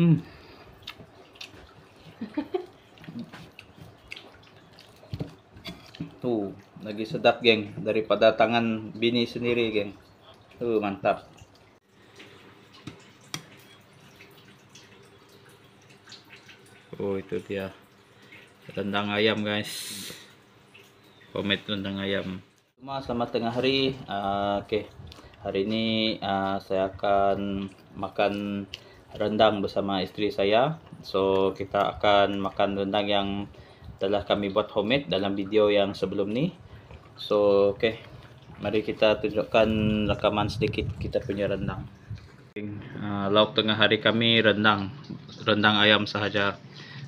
Hmm. Tuh, lagi sedap geng daripada tangan bini sendiri geng. Tuh mantap. Oh itu dia rendang ayam guys. Homemade rendang ayam. Semua selamat tengah hari. Uh, Oke, okay. hari ini uh, saya akan makan rendang bersama istri saya. So kita akan makan rendang yang telah kami buat homemade dalam video yang sebelum ni. So okay. mari kita tunjukkan rekaman sedikit kita punya rendang. Uh, lauk tengah hari kami rendang, rendang ayam sahaja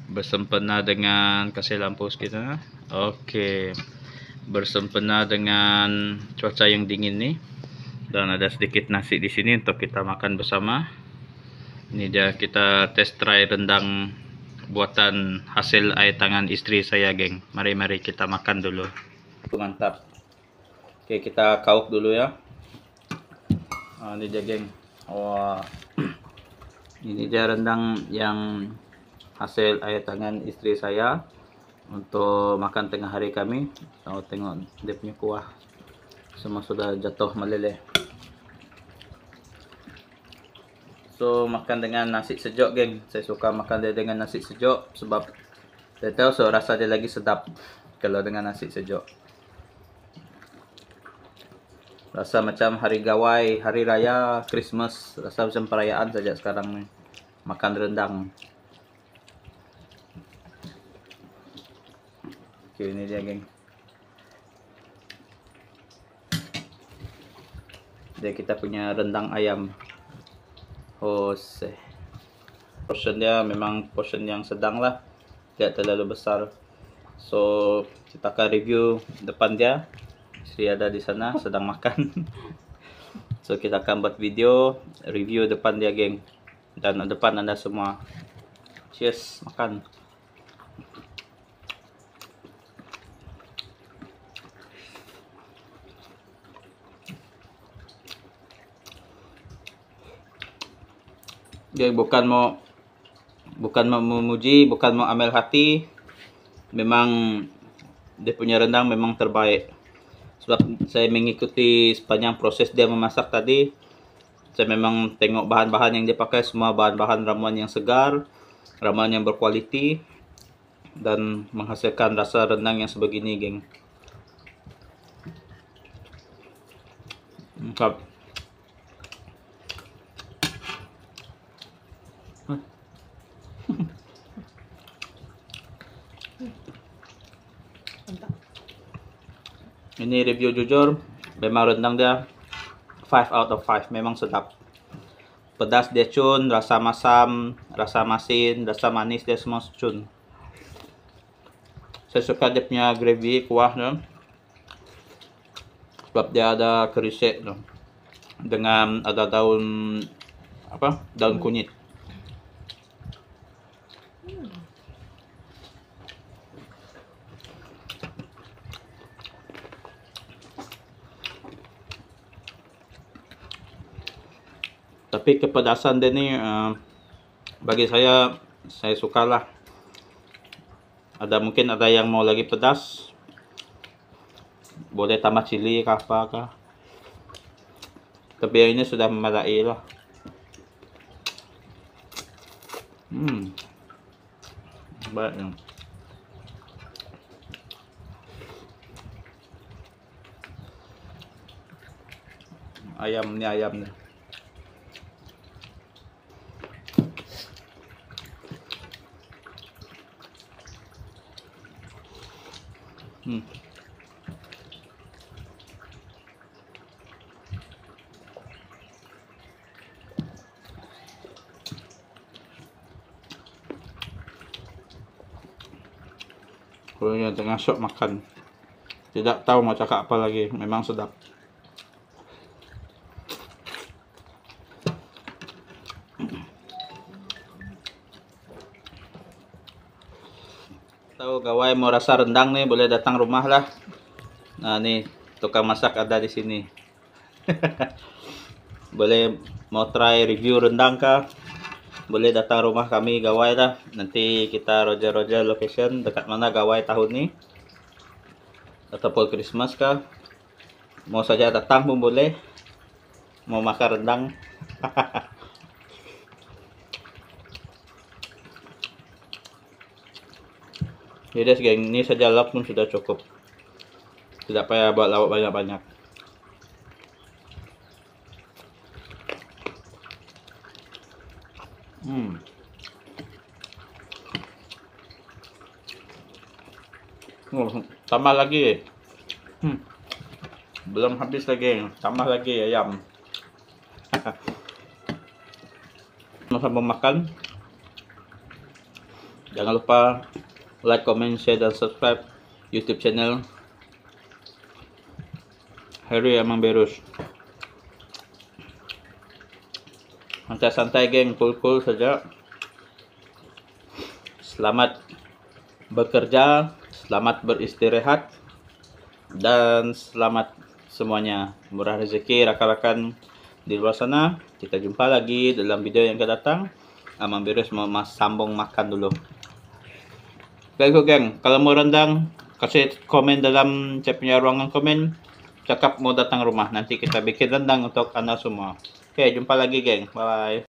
bersempena dengan kasih lampu kita. Okey. Bersempena dengan cuaca yang dingin ni dan ada sedikit nasi di sini untuk kita makan bersama. Ini dia kita test try rendang buatan hasil air tangan istri saya, geng. Mari-mari kita makan dulu. Mantap. Okey, kita kauk dulu ya. Ah, ini dia, geng. Wah. Ini dia rendang yang hasil air tangan istri saya untuk makan tengah hari kami. So, tengok dia punya kuah. Semua sudah jatuh meleleh. So, makan dengan nasi sejuk, geng. Saya suka makan dia dengan nasi sejuk sebab saya tahu so rasa dia lagi sedap kalau dengan nasi sejuk. Rasa macam hari gawai, hari raya, Christmas, rasa macam perayaan saja sekarang ni. Makan rendang. Oke, ini dia, geng. Dia kita punya rendang ayam. Jose. Portion dia memang portion yang sedang lah. Tidak terlalu besar. So, kita akan review depan dia. Istri ada di sana sedang makan. so, kita akan buat video review depan dia, geng. Dan depan anda semua. Cheers, makan. Dia bukan mau bukan mau memuji, bukan mau ambil hati. Memang dia punya rendang memang terbaik. Sebab saya mengikuti sepanjang proses dia memasak tadi. Saya memang tengok bahan-bahan yang dia pakai semua bahan-bahan ramuan yang segar, ramuan yang berkualiti dan menghasilkan rasa rendang yang sebegini, geng. Mantap. Ini review jujur, memang rendang dia 5 out of 5, memang sedap. Pedas dia cun, rasa masam, rasa masin, rasa manis dia semua cun. Saya suka dia punya gravy kuah no? Sebab dia ada kerisik no? Dengan ada daun apa? Daun kunyit. Tapi kepedasan dia ni uh, bagi saya saya sukalah. Ada mungkin ada yang mau lagi pedas. Boleh tambah cili ke apa ke tapi yang ini sudah memadai lah. Hmm. Baik yang ayam ni ayam ni Hmm. Kalau yang tengah syok makan. Tidak tahu mau cakap apa lagi. Memang sedap tahu gawai mau rasa rendang nih boleh datang rumah lah. Nah nih tukang masak ada di sini. Boleh mau try review rendang kah? Boleh datang rumah kami gawai lah. Nanti kita roger-roger location dekat mana gawai tahun ini ataupun Christmas kah? Mau saja datang pun boleh. Mau makan rendang jadi geng ini saja lap pun sudah cukup tidak payah buat lawak banyak-banyak Hmm. Oh, tambah lagi. Hmm. Belum habis lagi. Tambah lagi ayam. Sama makan. Jangan lupa like, comment, share, dan subscribe YouTube channel Harry Amang Berus. santai-santai geng. Cool-cool saja. Selamat bekerja selamat beristirahat dan selamat semuanya. Murah rezeki rakan-rakan di luar sana. Kita jumpa lagi dalam video yang akan datang. Amang Virus mau sambung makan dulu Oke geng kalau mau rendang kasih komen dalam chat punya ruangan komen cakap mau datang rumah nanti kita bikin rendang untuk anda semua Oke, jumpa lagi, geng. Bye-bye.